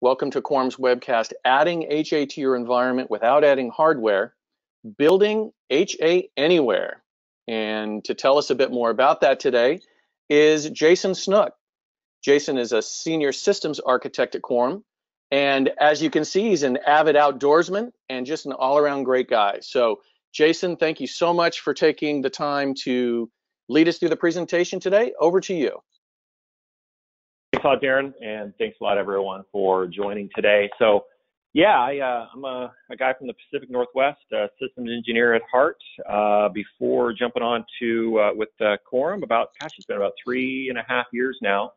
Welcome to Quorum's webcast, Adding HA to Your Environment Without Adding Hardware, Building HA Anywhere. And to tell us a bit more about that today is Jason Snook. Jason is a senior systems architect at Quorum. And as you can see, he's an avid outdoorsman and just an all around great guy. So, Jason, thank you so much for taking the time to lead us through the presentation today. Over to you. Thanks a lot, Darren, and thanks a lot, everyone, for joining today. So, yeah, I, uh, I'm a, a, guy from the Pacific Northwest, a systems engineer at heart. Uh, before jumping on to uh, with uh, Quorum, about gosh, it's been about three and a half years now.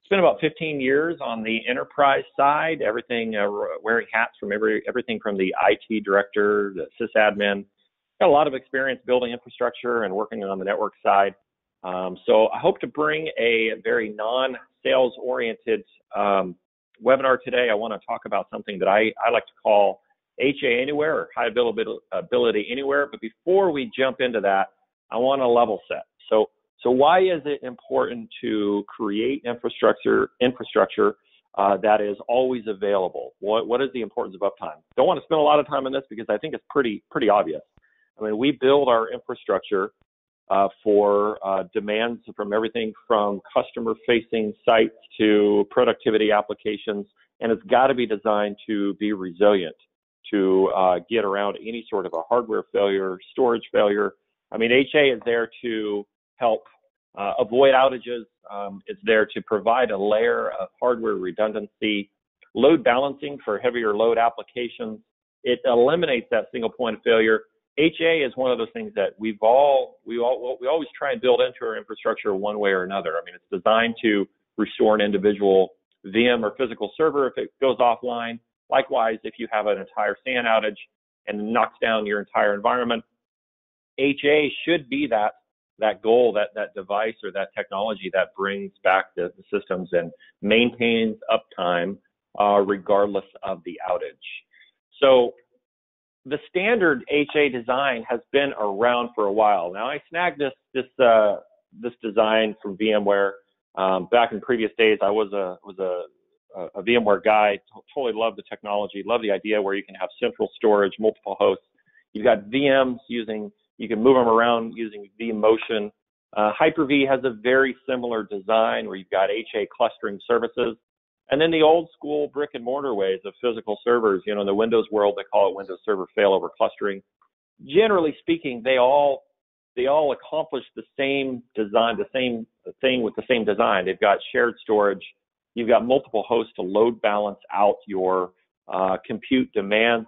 It's been about 15 years on the enterprise side. Everything uh, wearing hats from every everything from the IT director, the sysadmin. Got a lot of experience building infrastructure and working on the network side. Um, so I hope to bring a very non-sales oriented um, webinar today. I want to talk about something that I, I like to call HA Anywhere or High Availability Anywhere. But before we jump into that, I want to level set. So, so why is it important to create infrastructure infrastructure uh, that is always available? What, what is the importance of uptime? Don't want to spend a lot of time on this because I think it's pretty pretty obvious. I mean, we build our infrastructure uh, for uh, demands from everything from customer facing sites to productivity applications. And it's got to be designed to be resilient, to uh, get around any sort of a hardware failure, storage failure. I mean, HA is there to help uh, avoid outages. Um, it's there to provide a layer of hardware redundancy, load balancing for heavier load applications. It eliminates that single point of failure HA is one of those things that we've all we all we always try and build into our infrastructure one way or another. I mean, it's designed to restore an individual VM or physical server if it goes offline. Likewise, if you have an entire SAN outage and knocks down your entire environment, HA should be that that goal, that that device or that technology that brings back the, the systems and maintains uptime uh, regardless of the outage. So the standard HA design has been around for a while. Now I snagged this this uh, this design from VMware um, back in previous days. I was a was a, a, VMware guy. Totally love the technology. Love the idea where you can have central storage, multiple hosts. You've got VMs using you can move them around using vMotion. Uh, Hyper-V has a very similar design where you've got HA clustering services. And then the old school brick and mortar ways of physical servers, you know, in the Windows world, they call it Windows Server failover clustering. Generally speaking, they all they all accomplish the same design, the same thing with the same design. They've got shared storage. You've got multiple hosts to load balance out your uh, compute demands.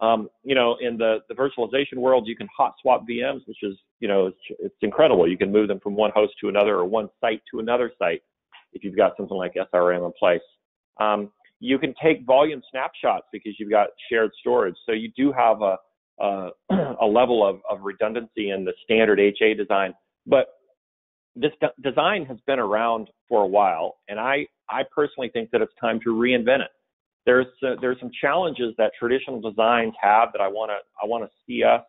Um, you know, in the, the virtualization world, you can hot swap VMs, which is, you know, it's, it's incredible. You can move them from one host to another or one site to another site if you've got something like SRM in place. Um, you can take volume snapshots because you've got shared storage. So you do have a, a, a level of, of redundancy in the standard HA design. But this de- design has been around for a while, and I, I personally think that it's time to reinvent it. There's uh, there's some challenges that traditional designs have that I want to I want to see us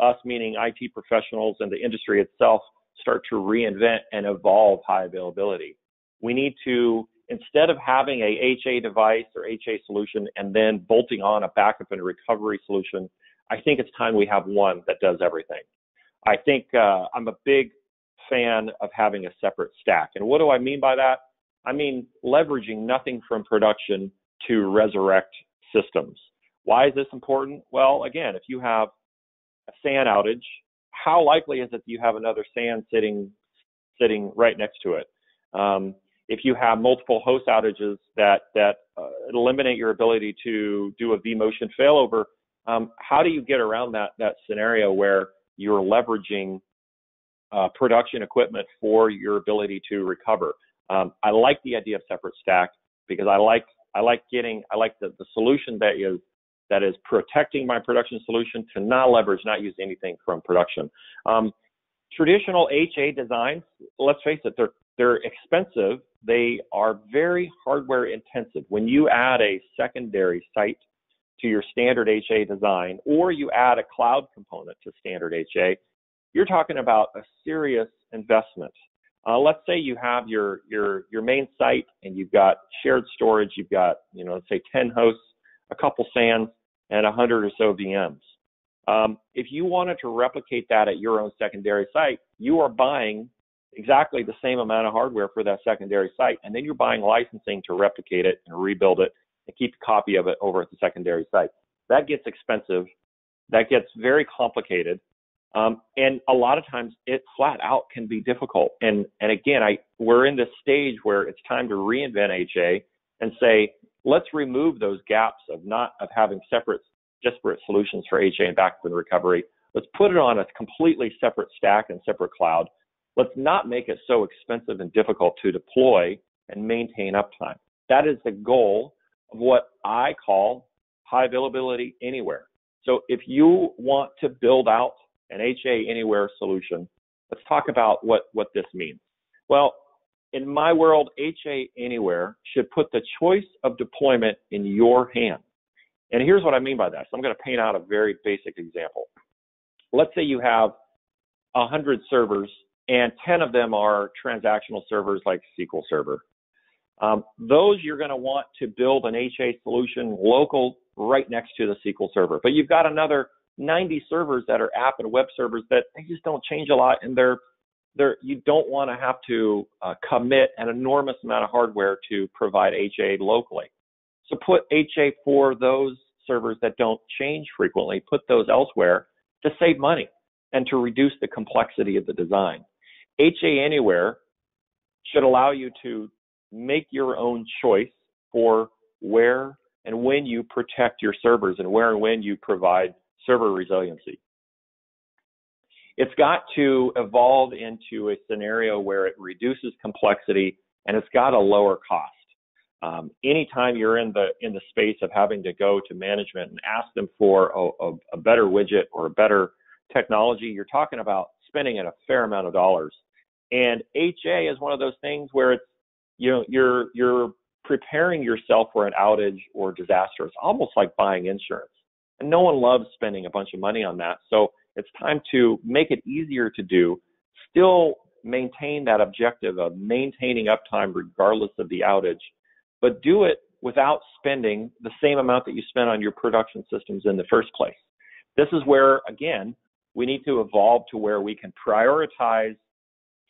us meaning IT professionals and the industry itself start to reinvent and evolve high availability. We need to instead of having a HA device or HA solution and then bolting on a backup and recovery solution, I think it's time we have one that does everything. I think uh, I'm a big fan of having a separate stack. And what do I mean by that? I mean leveraging nothing from production to resurrect systems. Why is this important? Well, again, if you have a SAN outage, how likely is it that you have another SAN sitting sitting right next to it? Um, if you have multiple host outages that that uh, eliminate your ability to do a vMotion failover, um, how do you get around that that scenario where you're leveraging uh, production equipment for your ability to recover? Um, I like the idea of separate stack because I like I like getting I like the, the solution that is that is protecting my production solution to not leverage, not use anything from production. Um, traditional HA designs, let's face it, they're they're expensive. They are very hardware intensive. When you add a secondary site to your standard HA design, or you add a cloud component to standard HA, you're talking about a serious investment. Uh, let's say you have your your your main site and you've got shared storage. You've got you know say 10 hosts, a couple SANs, and 100 or so VMs. Um, if you wanted to replicate that at your own secondary site, you are buying exactly the same amount of hardware for that secondary site, and then you're buying licensing to replicate it and rebuild it and keep a copy of it over at the secondary site. That gets expensive. That gets very complicated. Um, and a lot of times it flat out can be difficult. And, and again, I, we're in this stage where it's time to reinvent HA and say, let's remove those gaps of not, of having separate, disparate solutions for HA and backup and recovery. Let's put it on a completely separate stack and separate cloud. Let's not make it so expensive and difficult to deploy and maintain uptime. That is the goal of what I call high availability anywhere. So if you want to build out an HA Anywhere solution. Let's talk about what, what this means. Well, in my world, HA Anywhere should put the choice of deployment in your hands. And here's what I mean by that. So I'm going to paint out a very basic example. Let's say you have 100 servers and 10 of them are transactional servers like SQL Server. Um, those you're going to want to build an HA solution local right next to the SQL Server. But you've got another 90 servers that are app and web servers that they just don't change a lot and they're you don't want to have to uh, commit an enormous amount of hardware to provide HA locally. So put HA for those servers that don't change frequently, put those elsewhere to save money and to reduce the complexity of the design. HA Anywhere should allow you to make your own choice for where and when you protect your servers and where and when you provide server resiliency. It's got to evolve into a scenario where it reduces complexity and it's got a lower cost. Um, anytime you're in the in the space of having to go to management and ask them for a, a, a better widget or a better technology, you're talking about spending a fair amount of dollars. And HA is one of those things where it's you know you're you're preparing yourself for an outage or disaster. It's almost like buying insurance. And no one loves spending a bunch of money on that. So it's time to make it easier to do, still maintain that objective of maintaining uptime regardless of the outage, but do it without spending the same amount that you spent on your production systems in the first place. This is where, again, we need to evolve to where we can prioritize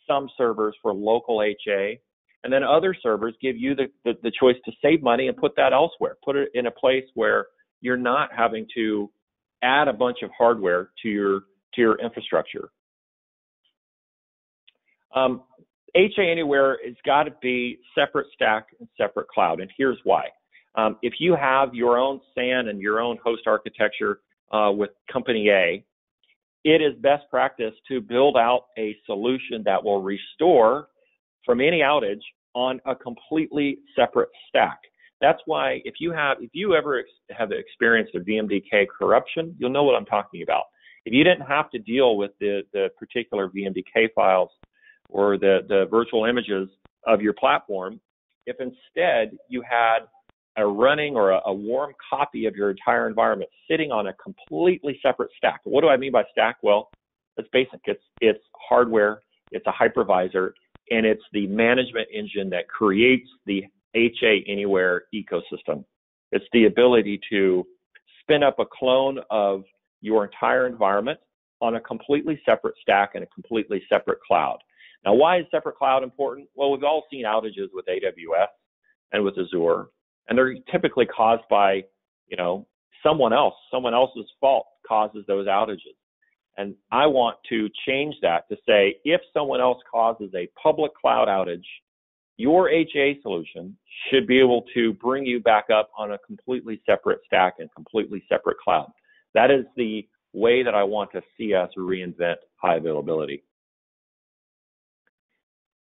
some servers for local HA, and then other servers give you the, the, the choice to save money and put that elsewhere. Put it in a place where you're not having to add a bunch of hardware to your to your infrastructure. Um, HA Anywhere has got to be separate stack and separate cloud, and here's why. Um, if you have your own SAN and your own host architecture uh, with company A, it is best practice to build out a solution that will restore from any outage on a completely separate stack. That's why if you have if you ever ex- have experienced a VMDK corruption, you'll know what I'm talking about. If you didn't have to deal with the the particular VMDK files or the the virtual images of your platform, if instead you had a running or a, a, warm copy of your entire environment sitting on a completely separate stack. What do I mean by stack? Well, it's basic. It's it's hardware, it's a hypervisor, and it's the management engine that creates the HA Anywhere ecosystem. It's the ability to spin up a clone of your entire environment on a completely separate stack and a completely separate cloud. Now, why is separate cloud important? Well, we've all seen outages with AWS and with Azure, and they're typically caused by, you know, someone else. Someone else's fault causes those outages. And I want to change that to say if someone else causes a public cloud outage your HA solution should be able to bring you back up on a completely separate stack and completely separate cloud. That is the way that I want to see us reinvent high availability.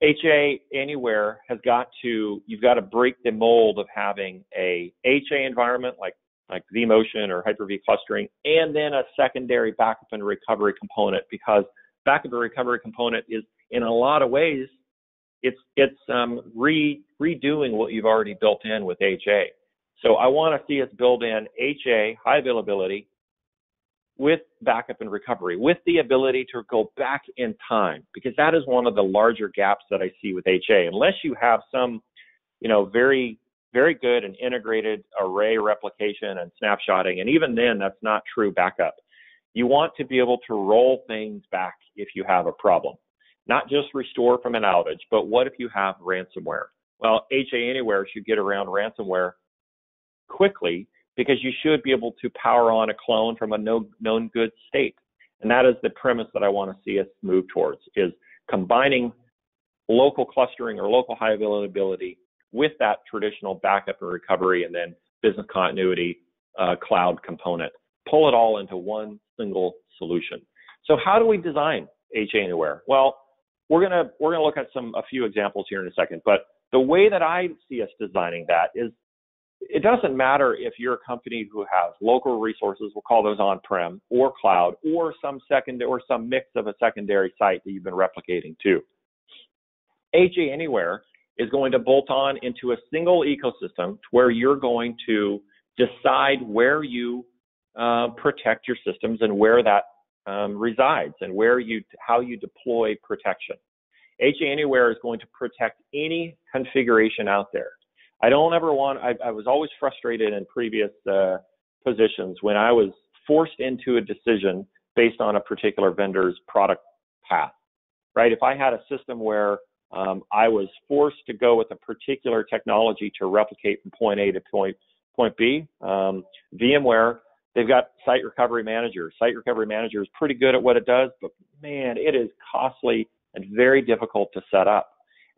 HA Anywhere has got to, you've got to break the mold of having a HA environment like, like vMotion or Hyper-V clustering, and then a secondary backup and recovery component because backup and recovery component is in a lot of ways it's it's um, re, redoing what you've already built in with HA. So I want to see us build in HA high availability with backup and recovery, with the ability to go back in time, because that is one of the larger gaps that I see with HA. Unless you have some, you know, very, very good and integrated array replication and snapshotting, and even then, that's not true backup. You want to be able to roll things back if you have a problem, not just restore from an outage, but what if you have ransomware? Well, HA Anywhere should get around ransomware quickly because you should be able to power on a clone from a no, known good state. And that is the premise that I want to see us move towards is combining local clustering or local high availability with that traditional backup and recovery and then business continuity uh, cloud component. Pull it all into one single solution. So how do we design HA Anywhere? Well, we're gonna we're gonna look at some a few examples here in a second, but the way that I see us designing that is it doesn't matter if you're a company who has local resources, we'll call those on-prem or cloud, or some second or some mix of a secondary site that you've been replicating to. HA Anywhere is going to bolt on into a single ecosystem to where you're going to decide where you uh, protect your systems and where that um, resides and where you how you deploy protection. HA Anywhere is going to protect any configuration out there. I don't ever want. I, I was always frustrated in previous uh, positions when I was forced into a decision based on a particular vendor's product path. Right? If I had a system where um, I was forced to go with a particular technology to replicate from point A to point point B, um, VMware they've got site recovery manager. Site recovery manager is pretty good at what it does, but man, it is costly and very difficult to set up.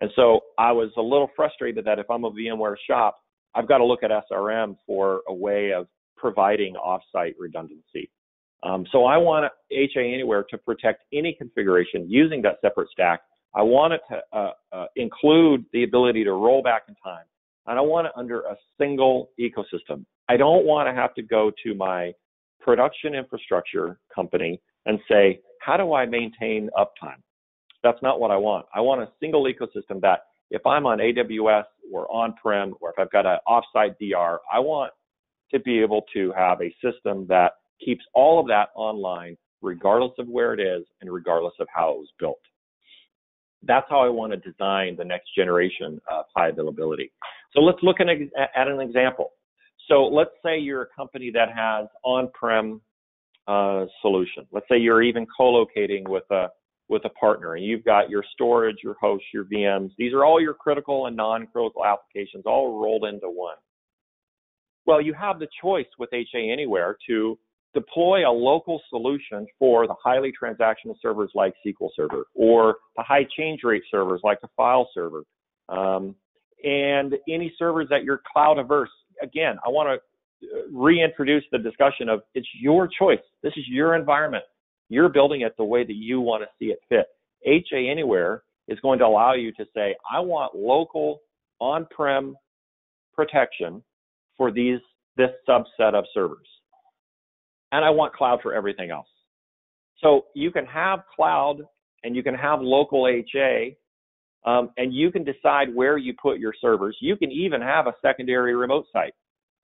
And so I was a little frustrated that if I'm a VMware shop, I've got to look at SRM for a way of providing offsite redundancy. Um, so I want HA Anywhere to protect any configuration using that separate stack. I want it to uh, uh, include the ability to roll back in time. And I want it under a single ecosystem. I don't want to have to go to my production infrastructure company and say, how do I maintain uptime? That's not what I want. I want a single ecosystem that if I'm on AWS or on-prem or if I've got an offsite DR, I want to be able to have a system that keeps all of that online regardless of where it is and regardless of how it was built. That's how I want to design the next generation of high availability. So let's look at, an example. So let's say you're a company that has on-prem uh, solution. Let's say you're even co-locating with a with a partner and you've got your storage, your host, your VMs. These are all your critical and non-critical applications all rolled into one. Well, you have the choice with HA Anywhere to deploy a local solution for the highly transactional servers like SQL Server or the high change rate servers like the file server. Um, and any servers that you're cloud averse. Again, I want to uh, reintroduce the discussion of it's your choice. This is your environment. You're building it the way that you want to see it fit. HA Anywhere is going to allow you to say, I want local on-prem protection for these this subset of servers. And I want cloud for everything else. So you can have cloud and you can have local HA um, and you can decide where you put your servers. You can even have a secondary remote site.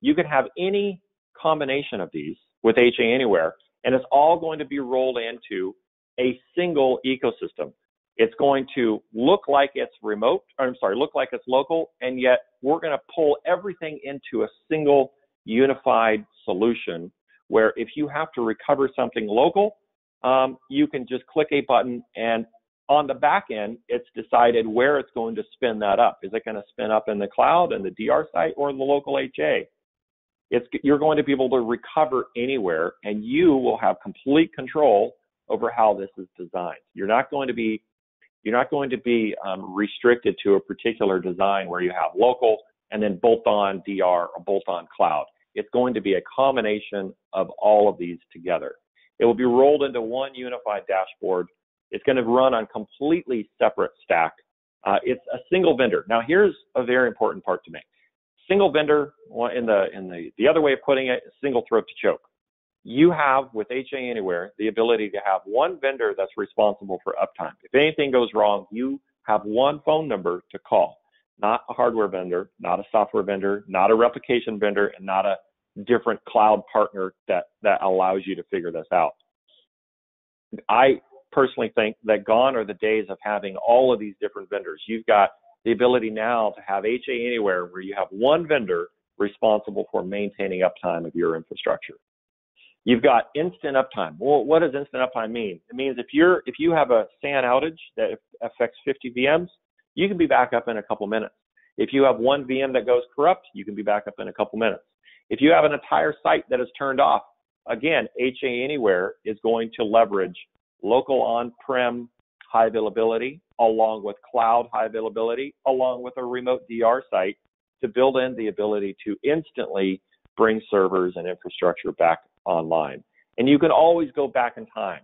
You can have any combination of these with HA Anywhere and it's all going to be rolled into a single ecosystem. It's going to look like it's remote, I'm sorry, look like it's local, and yet we're going to pull everything into a single unified solution where if you have to recover something local, um, you can just click a button and on the back end, it's decided where it's going to spin that up. Is it going to spin up in the cloud and the DR site or the local HA? It's you're going to be able to recover anywhere and you will have complete control over how this is designed. You're not going to be you're not going to be um, restricted to a particular design where you have local and then bolt on dr or bolt on cloud. It's going to be a combination of all of these together. It will be rolled into one unified dashboard. It's going to run on completely separate stack. Uh, it's a single vendor. Now here's a very important part to make single vendor in the in the the other way of putting it single throat to choke you have with HA Anywhere the ability to have one vendor that's responsible for uptime. If anything goes wrong, you have one phone number to call, not a hardware vendor, not a software vendor, not a replication vendor, and not a different cloud partner that that allows you to figure this out. I personally think that gone are the days of having all of these different vendors. You've got the ability now to have HA Anywhere where you have one vendor responsible for maintaining uptime of your infrastructure. You've got instant uptime. Well, what does instant uptime mean? It means if you're if you have a SAN outage that affects 50 VMs, you can be back up in a couple minutes. If you have one VM that goes corrupt, you can be back up in a couple minutes. If you have an entire site that is turned off, again, HA Anywhere is going to leverage local on-prem high availability along with cloud high availability along with a remote DR site to build in the ability to instantly bring servers and infrastructure back online. And you can always go back in time,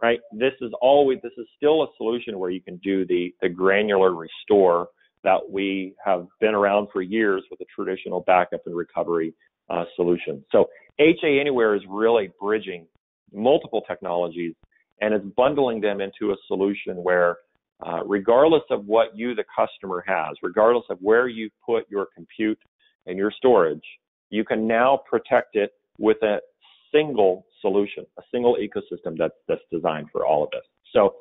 right? This is always, this is still a solution where you can do the, the granular restore that we have been around for years with a traditional backup and recovery uh, solution. So HA Anywhere is really bridging multiple technologies and it's bundling them into a solution where uh, regardless of what you, the customer, has, regardless of where you put your compute and your storage, you can now protect it with a single solution, a single ecosystem that's, that's designed for all of this. So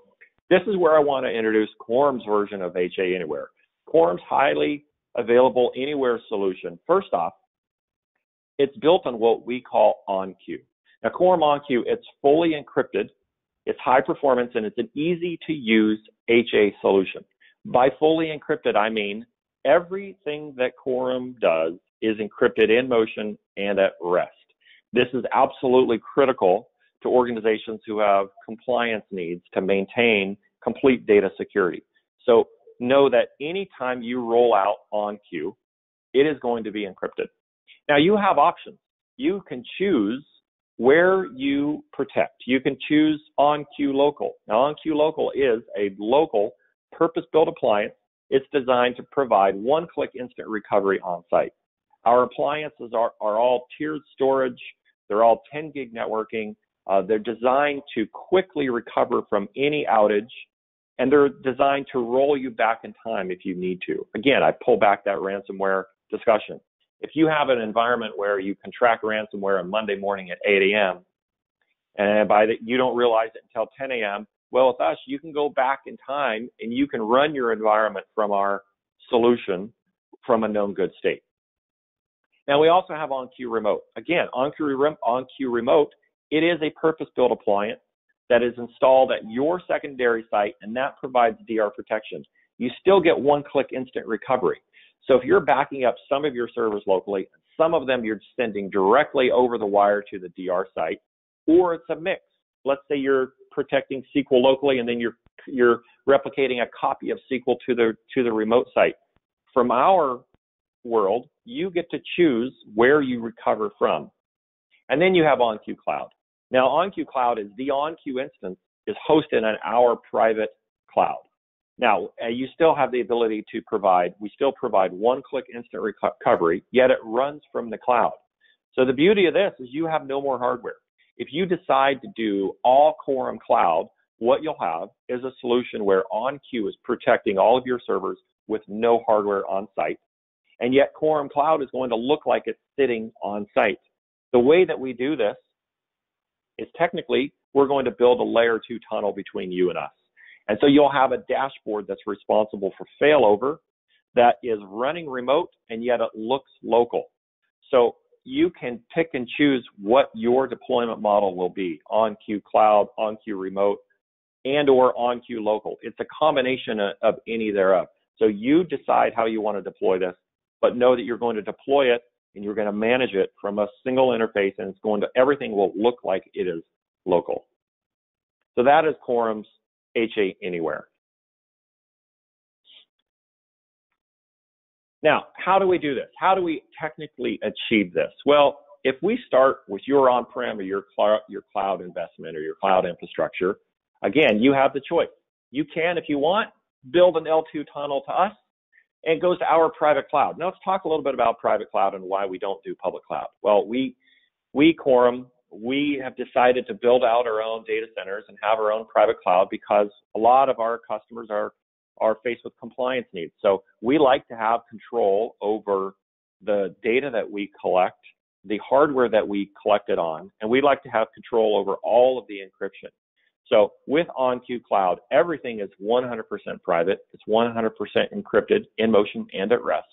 this is where I want to introduce Quorum's version of HA Anywhere. Quorum's highly available anywhere solution. First off, it's built on what we call OnQ. Now, Quorum OnQ, it's fully encrypted, it's high performance, and it's an easy to use HA solution. By fully encrypted, I mean everything that Quorum does is encrypted in motion and at rest. This is absolutely critical to organizations who have compliance needs to maintain complete data security. So know that anytime you roll out OnQ, it is going to be encrypted. Now you have options. You can choose where you protect. You can choose OnQ Local. Now OnQ Local is a local purpose-built appliance. It's designed to provide one-click instant recovery on site. Our appliances are, are all tiered storage they're all 10 gig networking. Uh, they're designed to quickly recover from any outage, and they're designed to roll you back in time if you need to. Again, I pull back that ransomware discussion. If you have an environment where you contract ransomware on Monday morning at 8 a.m. and by the, you don't realize it until 10 a.m., well, with us, you can go back in time and you can run your environment from our solution from a known good state. Now we also have OnQ Remote. Again, OnQ, OnQ Remote, it is a purpose-built appliance that is installed at your secondary site and that provides DR protection. You still get one-click instant recovery. So if you're backing up some of your servers locally, some of them you're sending directly over the wire to the DR site, or it's a mix. Let's say you're protecting SQL locally and then you're you're replicating a copy of SQL to the to the remote site. From our world, you get to choose where you recover from. And then you have OnQ Cloud. Now, OnQ Cloud is the OnQ instance is hosted on our private cloud. Now, uh, you still have the ability to provide, we still provide one click instant recovery, yet it runs from the cloud. So the beauty of this is you have no more hardware. If you decide to do all Quorum Cloud, what you'll have is a solution where OnQ is protecting all of your servers with no hardware on site. And yet Quorum Cloud is going to look like it's sitting on site. The way that we do this is technically we're going to build a layer two tunnel between you and us. And so you'll have a dashboard that's responsible for failover that is running remote and yet it looks local. So you can pick and choose what your deployment model will be OnQ Cloud, OnQ Remote, and or OnQ Local. It's a combination of any thereof. So you decide how you want to deploy this but know that you're going to deploy it and you're going to manage it from a single interface and it's going to, everything will look like it is local. So that is Quorum's HA Anywhere. Now, how do we do this? How do we technically achieve this? Well, if we start with your on-prem or your cloud, your cloud investment or your cloud infrastructure, again, you have the choice. You can, if you want, build an L2 tunnel to us and it goes to our private cloud. Now let's talk a little bit about private cloud and why we don't do public cloud. Well, we we Quorum we have decided to build out our own data centers and have our own private cloud because a lot of our customers are are faced with compliance needs. So we like to have control over the data that we collect the hardware that we collect it on, and we like to have control over all of the encryption. So with OnQ Cloud, everything is 100% private. It's 100% encrypted in motion and at rest.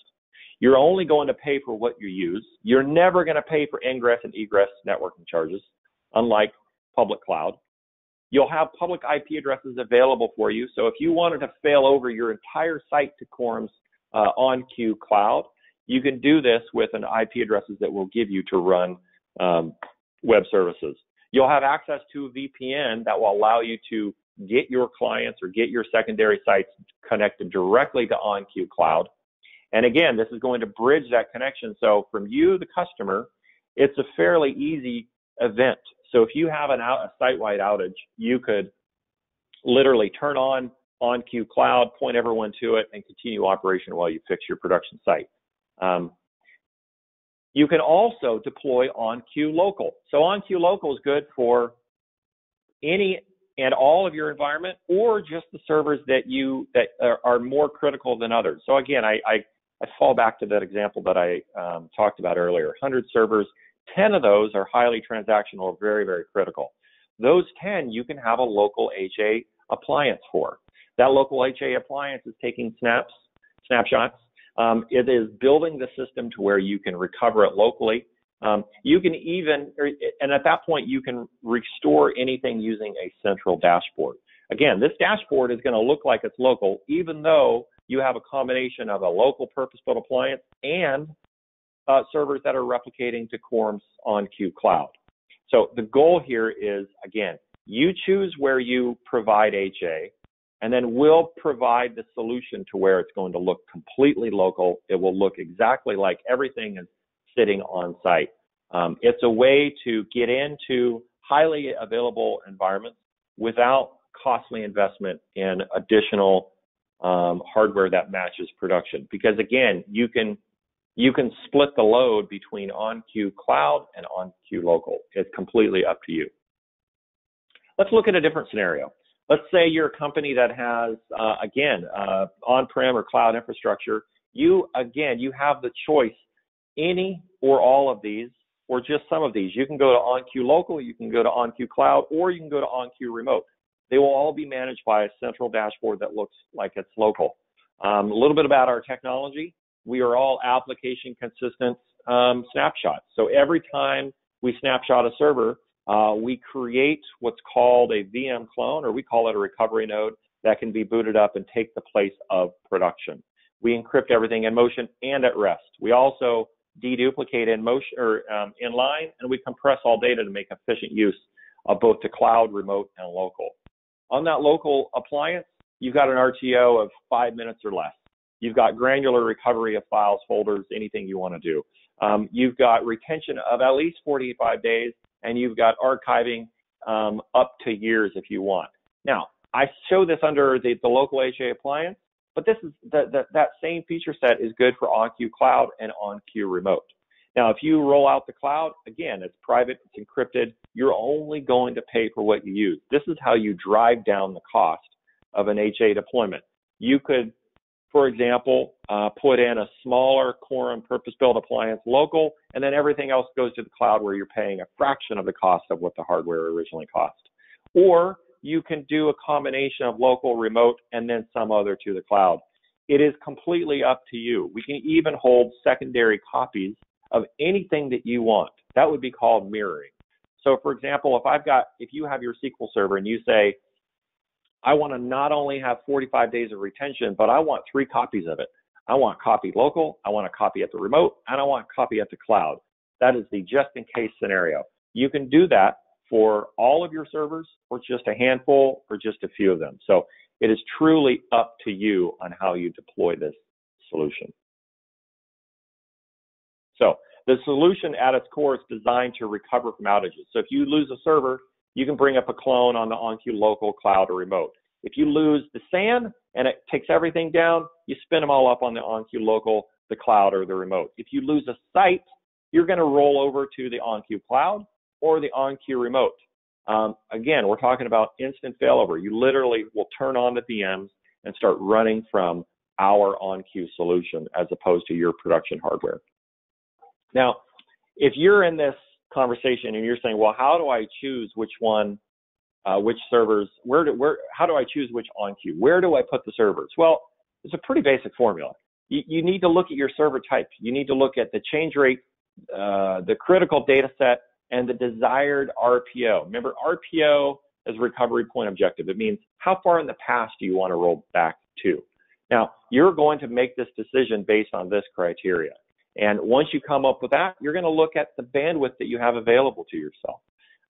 You're only going to pay for what you use. You're never going to pay for ingress and egress networking charges, unlike public cloud. You'll have public IP addresses available for you. So if you wanted to fail over your entire site to Quorum's uh, OnQ Cloud, you can do this with an IP addresses that will give you to run um, web services. You'll have access to a VPN that will allow you to get your clients or get your secondary sites connected directly to OnQ Cloud. And again, this is going to bridge that connection. So from you, the customer, it's a fairly easy event. So if you have an out, a site-wide outage, you could literally turn on OnQ Cloud, point everyone to it, and continue operation while you fix your production site. Um, you can also deploy OnQ Local. So OnQ Local is good for any and all of your environment, or just the servers that you that are, are more critical than others. So again, I, I, I fall back to that example that I um, talked about earlier. 100 servers, 10 of those are highly transactional, very very critical. Those 10 you can have a local HA appliance for. That local HA appliance is taking snaps, snapshots um, it is building the system to where you can recover it locally. Um, you can even, and at that point, you can restore anything using a central dashboard. Again, this dashboard is going to look like it's local, even though you have a combination of a local purpose-built appliance and uh, servers that are replicating to Quorum's OnQ Cloud. So the goal here is, again, you choose where you provide HA, and then we'll provide the solution to where it's going to look completely local. It will look exactly like everything is sitting on site. Um, it's a way to get into highly available environments without costly investment in additional um, hardware that matches production. Because again, you can you can split the load between OnQ Cloud and OnQ Local. It's completely up to you. Let's look at a different scenario let's say you're a company that has, uh, again, uh, on-prem or cloud infrastructure. You, again, you have the choice, any or all of these, or just some of these. You can go to OnQ Local, you can go to OnQ Cloud, or you can go to OnQ Remote. They will all be managed by a central dashboard that looks like it's local. Um, a little bit about our technology. We are all application consistent um, snapshots. So every time we snapshot a server, uh, we create what's called a VM clone, or we call it a recovery node that can be booted up and take the place of production. We encrypt everything in motion and at rest. We also deduplicate in motion or um, in line, and we compress all data to make efficient use of both the cloud, remote, and local. On that local appliance, you've got an RTO of five minutes or less. You've got granular recovery of files, folders, anything you want to do. Um, you've got retention of at least 45 days and you've got archiving um, up to years if you want. Now, I show this under the, the local HA appliance, but this is the, the, that same feature set is good for OnQ Cloud and OnQ Remote. Now, if you roll out the cloud, again, it's private, it's encrypted. You're only going to pay for what you use. This is how you drive down the cost of an HA deployment. You could for example, uh, put in a smaller Quorum purpose-built appliance local, and then everything else goes to the cloud where you're paying a fraction of the cost of what the hardware originally cost. Or you can do a combination of local, remote, and then some other to the cloud. It is completely up to you. We can even hold secondary copies of anything that you want. That would be called mirroring. So for example, if I've got, if you have your SQL server and you say, I want to not only have 45 days of retention, but I want three copies of it. I want copy local, I want a copy at the remote, and I want copy at the cloud. That is the just in case scenario. You can do that for all of your servers or just a handful or just a few of them. So it is truly up to you on how you deploy this solution. So the solution at its core is designed to recover from outages. So if you lose a server, you can bring up a clone on the OnQ local, cloud, or remote. If you lose the SAN and it takes everything down, you spin them all up on the OnQ local, the cloud, or the remote. If you lose a site, you're going to roll over to the OnQ cloud or the OnQ remote. Um, again, we're talking about instant failover. You literally will turn on the VMs and start running from our OnQ solution as opposed to your production hardware. Now, if you're in this conversation and you're saying, well, how do I choose which one, uh, which servers, where do, where, how do I choose which OnQ? Where do I put the servers? Well, it's a pretty basic formula. You, you need to look at your server type. You need to look at the change rate, uh, the critical data set, and the desired RPO. Remember, RPO is recovery point objective. It means how far in the past do you want to roll back to? Now, you're going to make this decision based on this criteria. And once you come up with that, you're going to look at the bandwidth that you have available to yourself.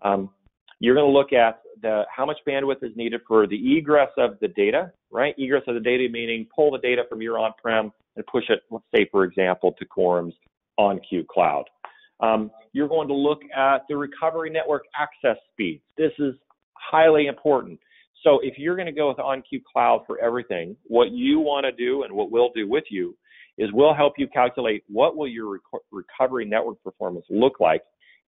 Um, you're going to look at the how much bandwidth is needed for the egress of the data, right? Egress of the data meaning pull the data from your on-prem and push it, let's say, for example, to Quorum's on OnQ cloud. Um, you're going to look at the recovery network access speeds. This is highly important. So if you're going to go with OnQ Cloud for everything, what you want to do and what we'll do with you is we'll help you calculate what will your rec- recovery network performance look like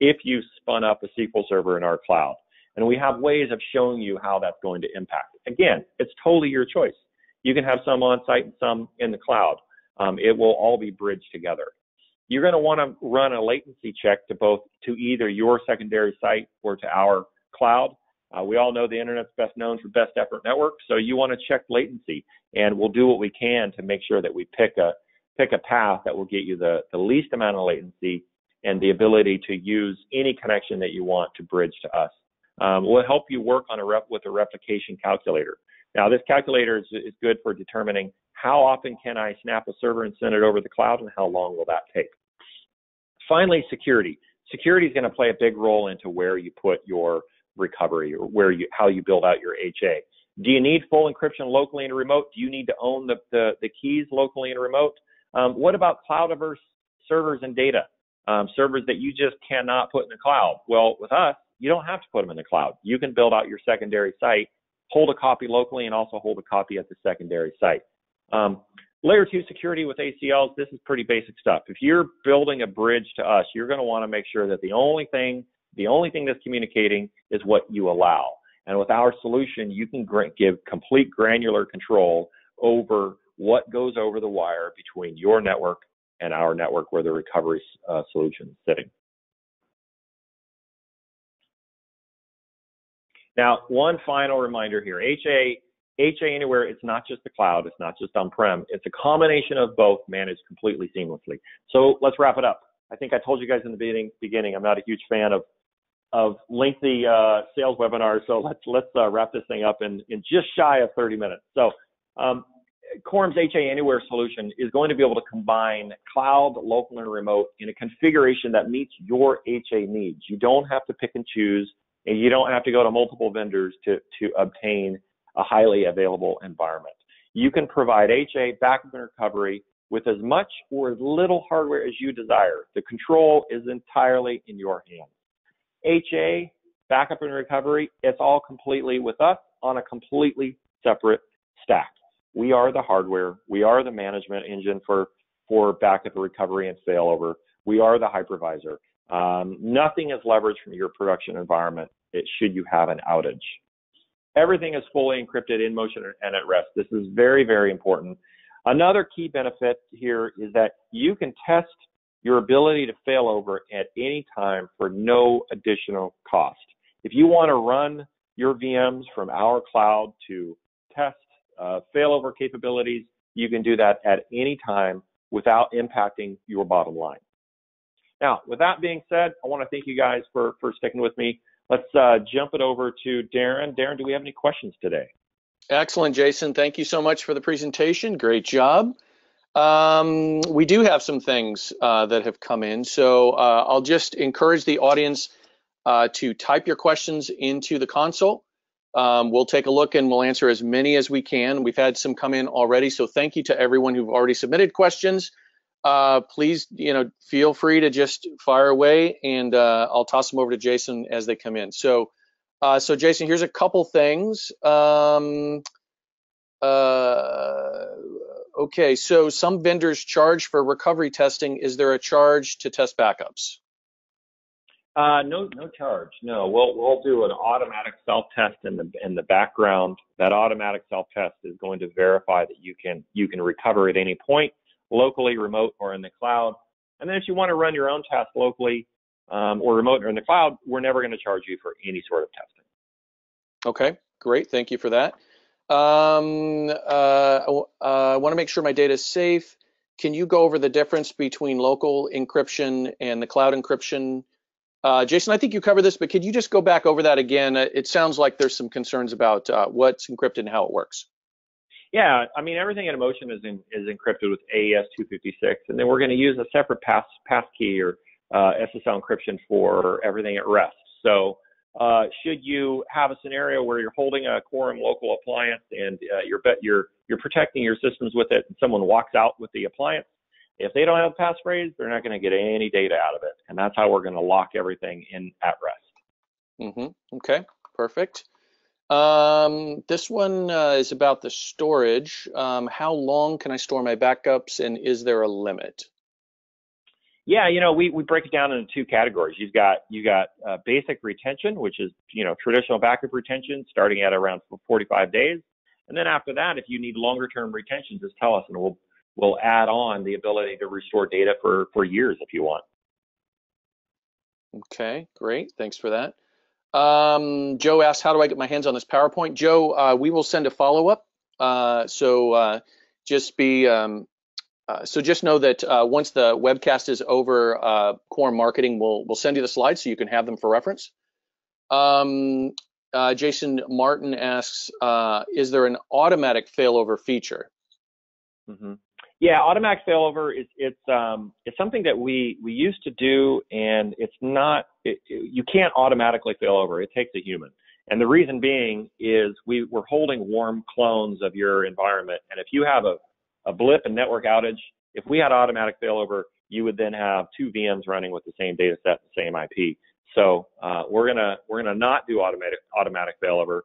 if you spun up a SQL server in our cloud. And we have ways of showing you how that's going to impact. Again, it's totally your choice. You can have some on site and some in the cloud. Um, it will all be bridged together. You're going to want to run a latency check to both to either your secondary site or to our cloud. Uh, we all know the internet's best known for best effort network, so you want to check latency, and we'll do what we can to make sure that we pick a pick a path that will get you the, the least amount of latency and the ability to use any connection that you want to bridge to us. Um, we'll help you work on a rep with a replication calculator. Now, this calculator is, is good for determining how often can I snap a server and send it over the cloud, and how long will that take. Finally, security. Security is going to play a big role into where you put your recovery or where you how you build out your HA. Do you need full encryption locally and remote? Do you need to own the, the, the keys locally and remote? Um, what about cloud averse servers and data? Um, servers that you just cannot put in the cloud. Well, with us, you don't have to put them in the cloud. You can build out your secondary site, hold a copy locally, and also hold a copy at the secondary site. Um, layer two security with ACLs, this is pretty basic stuff. If you're building a bridge to us, you're going to want to make sure that the only thing, the only thing that's communicating is what you allow. And with our solution, you can give complete granular control over what goes over the wire between your network and our network where the recovery uh, solution is sitting. Now, one final reminder here. HA, HA Anywhere, it's not just the cloud, it's not just on-prem, it's a combination of both managed completely seamlessly. So let's wrap it up. I think I told you guys in the beginning, beginning I'm not a huge fan of of lengthy uh, sales webinars, so let's let's uh, wrap this thing up in, in just shy of 30 minutes. So um, Quorum's HA Anywhere solution is going to be able to combine cloud, local, and remote in a configuration that meets your HA needs. You don't have to pick and choose, and you don't have to go to multiple vendors to, to obtain a highly available environment. You can provide HA backup and recovery with as much or as little hardware as you desire. The control is entirely in your hands. HA, backup and recovery, it's all completely with us on a completely separate stack. We are the hardware. We are the management engine for, for backup recovery and failover. We are the hypervisor. Um, nothing is leveraged from your production environment it, should you have an outage. Everything is fully encrypted in motion and at rest. This is very, very important. Another key benefit here is that you can test your ability to fail over at any time for no additional cost. If you want to run your VMs from our cloud to test uh, failover capabilities, you can do that at any time without impacting your bottom line. Now, with that being said, I want to thank you guys for, for sticking with me. Let's uh, jump it over to Darren. Darren, do we have any questions today? Excellent, Jason. Thank you so much for the presentation. Great job. Um, we do have some things uh, that have come in, so uh, I'll just encourage the audience uh, to type your questions into the console. Um, we'll take a look and we'll answer as many as we can. We've had some come in already, so thank you to everyone who've already submitted questions. Uh, please, you know, feel free to just fire away, and uh, I'll toss them over to Jason as they come in. So, uh, so Jason, here's a couple things. Um, uh, okay, so some vendors charge for recovery testing. Is there a charge to test backups? Uh, no, no charge. No, we'll we'll do an automatic self test in the in the background. That automatic self test is going to verify that you can you can recover at any point, locally, remote, or in the cloud. And then if you want to run your own test locally um, or remote or in the cloud, we're never going to charge you for any sort of testing. Okay, great. Thank you for that. Um, uh, uh, I want to make sure my data is safe. Can you go over the difference between local encryption and the cloud encryption? Uh, Jason, I think you covered this, but could you just go back over that again? Uh, it sounds like there's some concerns about uh, what's encrypted and how it works. Yeah, I mean everything in Emotion is in, is encrypted with AES 256, and then we're going to use a separate pass pass key or uh, SSL encryption for everything at rest. So uh, should you have a scenario where you're holding a Quorum local appliance and uh, you're, you're, you're protecting your systems with it and someone walks out with the appliance, if they don't have a passphrase, they're not going to get any data out of it. And that's how we're going to lock everything in at rest. Mm-hmm. Okay, perfect. Um, this one uh, is about the storage. Um, how long can I store my backups and is there a limit? Yeah, you know, we, we break it down into two categories. You've got you got uh, basic retention, which is you know traditional backup retention, starting at around 45 days, and then after that, if you need longer term retention, just tell us, and we'll we'll add on the ability to restore data for for years if you want. Okay, great. Thanks for that. Um, Joe asked, how do I get my hands on this PowerPoint? Joe, uh, we will send a follow up. Uh, so uh, just be um, uh, so just know that uh, once the webcast is over, uh, Quorum Marketing will will send you the slides so you can have them for reference. Um, uh, Jason Martin asks, uh, is there an automatic failover feature? Mm-hmm. Yeah, automatic failover is it's um, it's something that we we used to do, and it's not it, you can't automatically fail over. It takes a human. And the reason being is we, we're holding warm clones of your environment. And if you have a a blip and network outage, if we had automatic failover, you would then have two VMs running with the same data set, the same IP. So uh, we're gonna we're gonna not do automatic automatic failover,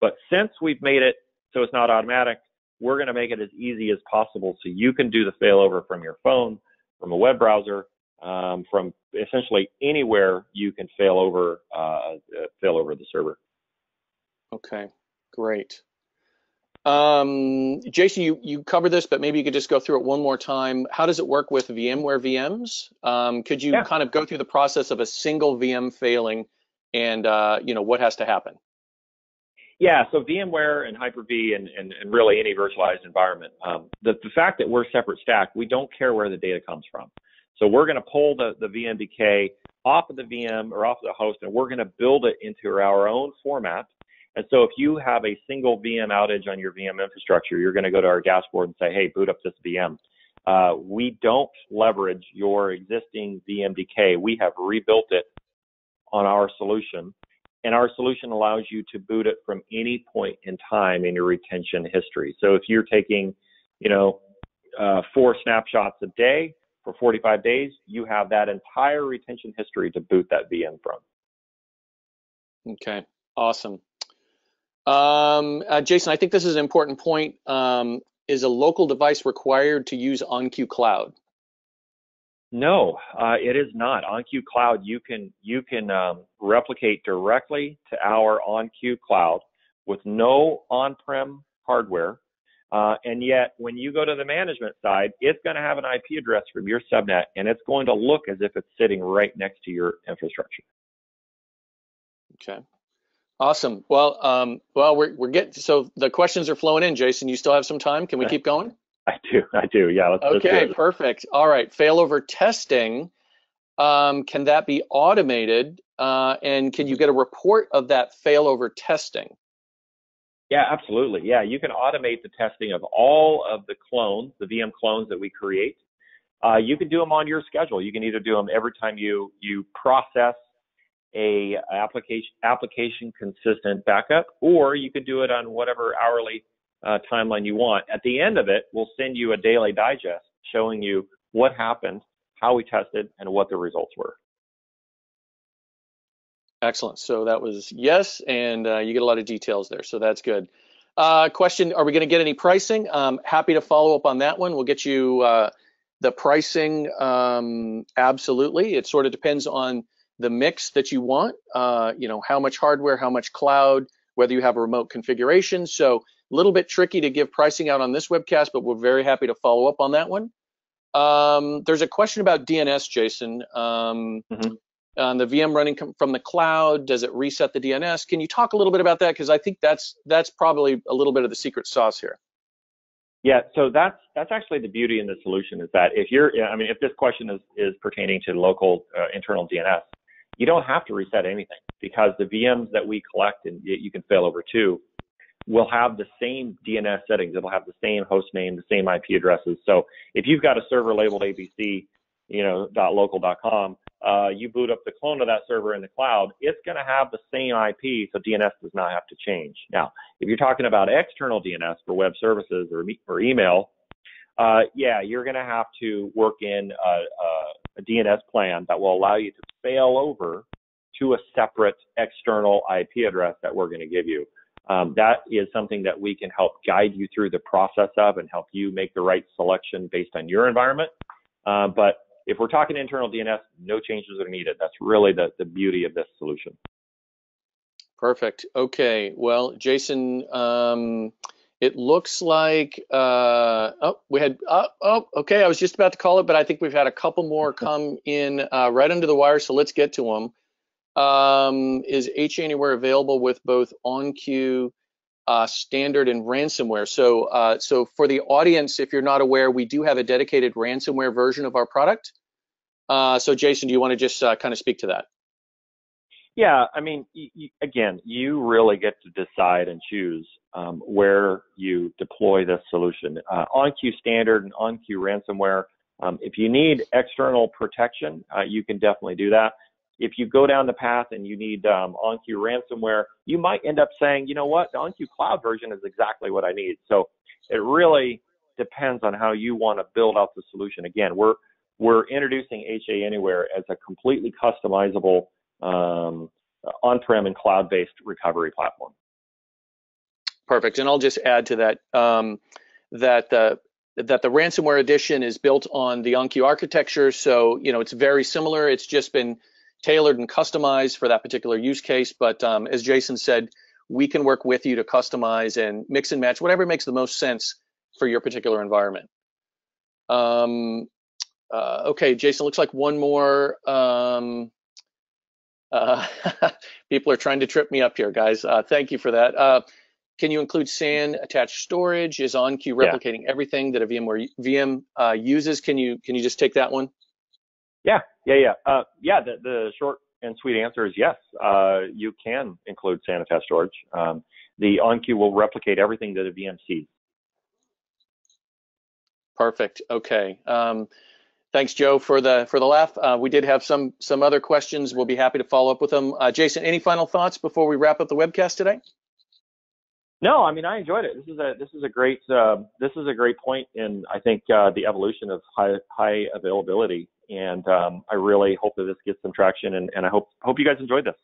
but since we've made it so it's not automatic, we're gonna make it as easy as possible so you can do the failover from your phone, from a web browser, um, from essentially anywhere you can fail over uh, fail over the server. Okay, great. Um, Jason, you, you covered this, but maybe you could just go through it one more time. How does it work with VMware VMs? Um, could you yeah. kind of go through the process of a single VM failing and, uh, you know, what has to happen? Yeah, so VMware and Hyper-V and, and, and really any virtualized environment, um, the, the fact that we're separate stack, we don't care where the data comes from. So we're going to pull the, the VMDK off of the VM or off of the host, and we're going to build it into our own format and so if you have a single VM outage on your VM infrastructure, you're going to go to our dashboard and say, hey, boot up this VM. Uh, we don't leverage your existing VMDK. We have rebuilt it on our solution. And our solution allows you to boot it from any point in time in your retention history. So if you're taking, you know, uh, four snapshots a day for 45 days, you have that entire retention history to boot that VM from. Okay, awesome. Um, uh, Jason, I think this is an important point. Um, is a local device required to use OnQ Cloud? No, uh, it is not. OnQ Cloud, you can you can um, replicate directly to our OnQ Cloud with no on-prem hardware. Uh, and yet, when you go to the management side, it's going to have an IP address from your subnet, and it's going to look as if it's sitting right next to your infrastructure. Okay. Awesome. Well, um, well, we're we're getting so the questions are flowing in. Jason, you still have some time? Can we keep going? I do. I do. Yeah. Let's, okay. Let's perfect. All right. Failover testing. Um, can that be automated? Uh, and can you get a report of that failover testing? Yeah, absolutely. Yeah, you can automate the testing of all of the clones, the VM clones that we create. Uh, you can do them on your schedule. You can either do them every time you you process a application application consistent backup, or you can do it on whatever hourly uh, timeline you want. At the end of it, we'll send you a daily digest showing you what happened, how we tested, and what the results were. Excellent. So that was yes, and uh, you get a lot of details there. So that's good. Uh, question: Are we going to get any pricing? Um, happy to follow up on that one. We'll get you uh, the pricing. Um, absolutely. It sort of depends on the mix that you want, uh, you know, how much hardware, how much cloud, whether you have a remote configuration. So a little bit tricky to give pricing out on this webcast, but we're very happy to follow up on that one. Um, there's a question about DNS, Jason. Um, mm-hmm. On the VM running from the cloud, does it reset the DNS? Can you talk a little bit about that? Because I think that's that's probably a little bit of the secret sauce here. Yeah, so that's that's actually the beauty in the solution is that if you're, I mean, if this question is is pertaining to local uh, internal DNS, you don't have to reset anything because the VMs that we collect and you can fail over to will have the same DNS settings. It'll have the same host name, the same IP addresses. So if you've got a server labeled ABC, you know, .local.com, uh, you boot up the clone of that server in the cloud, it's going to have the same IP, so DNS does not have to change. Now, if you're talking about external DNS for web services or, or email, uh, yeah, you're going to have to work in a, a, a DNS plan that will allow you to fail over to a separate external IP address that we're going to give you. Um, that is something that we can help guide you through the process of and help you make the right selection based on your environment. Uh, but if we're talking internal DNS, no changes are needed. That's really the, the beauty of this solution. Perfect. Okay. Well, Jason, um, it looks like uh, oh we had uh, oh okay I was just about to call it, but I think we've had a couple more come in uh, right under the wire, so let's get to them. Um, is HA Anywhere available with both OnQ uh, standard and ransomware? So, uh, so for the audience, if you're not aware, we do have a dedicated ransomware version of our product. Uh, so, Jason, do you want to just uh, kind of speak to that? Yeah, I mean, again, you really get to decide and choose um, where you deploy this solution. Uh, OnQ standard and OnQ ransomware. Um, if you need external protection, uh, you can definitely do that if you go down the path and you need um, OnQ ransomware, you might end up saying, you know what, the OnQ cloud version is exactly what I need. So it really depends on how you want to build out the solution. Again, we're we're introducing HA Anywhere as a completely customizable um, on-prem and cloud-based recovery platform. Perfect. And I'll just add to that um, that the that the ransomware edition is built on the OnQ architecture. So you know it's very similar. It's just been tailored and customized for that particular use case. But um, as Jason said, we can work with you to customize and mix and match whatever makes the most sense for your particular environment. Um, uh, okay, Jason, looks like one more. Um, uh, people are trying to trip me up here, guys. Uh, thank you for that. Uh, can you include SAN attached storage? Is OnQ replicating yeah. everything that a VMware VM uh, uses? Can you can you just take that one? Yeah, yeah, yeah. Uh, yeah, the, the short and sweet answer is yes. Uh, you can include SAN attached storage. Um, the OnQ will replicate everything that a VM sees. Perfect. Okay. Um, thanks, Joe, for the for the laugh. Uh, we did have some some other questions. We'll be happy to follow up with them. Uh, Jason, any final thoughts before we wrap up the webcast today? No, I mean I enjoyed it. This is a this is a great uh, this is a great point in I think uh, the evolution of high high availability and um, I really hope that this gets some traction, and, and I hope hope you guys enjoyed this.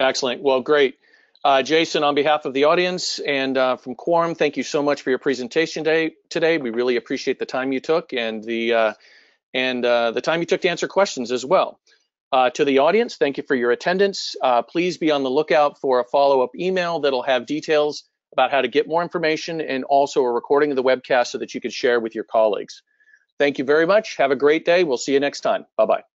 Excellent. Well, great. Uh, Jason, on behalf of the audience and uh, from Quorum, thank you so much for your presentation today. Today, we really appreciate the time you took and the uh, and uh, the time you took to answer questions as well. Uh, to the audience, thank you for your attendance. Uh, please be on the lookout for a follow-up email that'll have details about how to get more information and also a recording of the webcast so that you can share with your colleagues. Thank you very much. Have a great day. We'll see you next time. Bye bye.